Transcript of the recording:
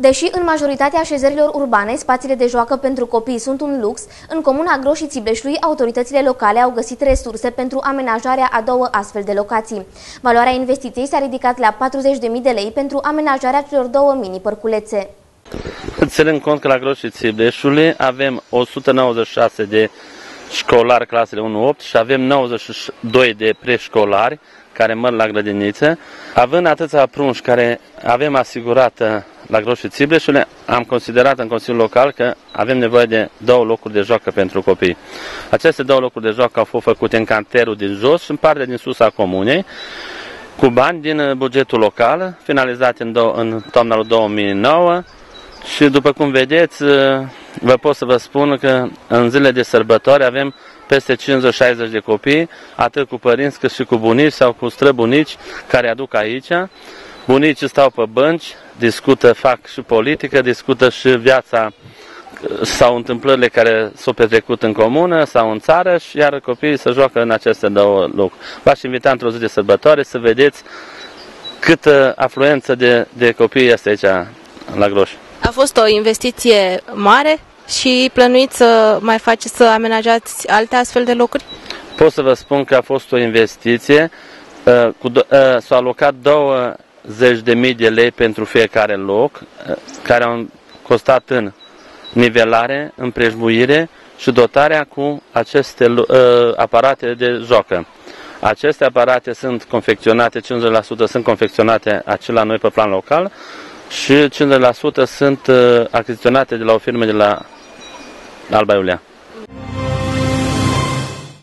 Deși în majoritatea așezărilor urbane spațiile de joacă pentru copii sunt un lux, în comuna Gro și Țibleșului autoritățile locale au găsit resurse pentru amenajarea a două astfel de locații. Valoarea investiției s-a ridicat la 40.000 de lei pentru amenajarea celor două mini-părculețe. Ținând cont că la Gro și Țibleșului avem 196 de școlari clasele 1-8 și avem 92 de preșcolari care merg la grădiniță, având atâția prunși care avem asigurată la Groș și Țibleșule, am considerat în Consiliul Local că avem nevoie de două locuri de joacă pentru copii. Aceste două locuri de joacă au fost făcute în canterul din jos și în partea din sus a comunei, cu bani din bugetul local, finalizat în, do- în toamna 2009 și după cum vedeți, vă pot să vă spun că în zile de sărbători avem peste 50-60 de copii, atât cu părinți cât și cu bunici sau cu străbunici care aduc aici. Bunicii stau pe bănci, discută, fac și politică, discută și viața sau întâmplările care s-au petrecut în comună sau în țară, și iar copiii să joacă în aceste două locuri. V-aș invita într-o zi de sărbătoare să vedeți câtă afluență de, de copii este aici la Groș. A fost o investiție mare și plănuiți să mai faceți să amenajați alte astfel de locuri? Pot să vă spun că a fost o investiție. S-au alocat două zeci de mii de lei pentru fiecare loc, care au costat în nivelare, împrejmuire și dotarea cu aceste uh, aparate de joacă. Aceste aparate sunt confecționate, 50% sunt confecționate acela noi pe plan local și 50% sunt uh, achiziționate de la o firmă de la Alba Iulia.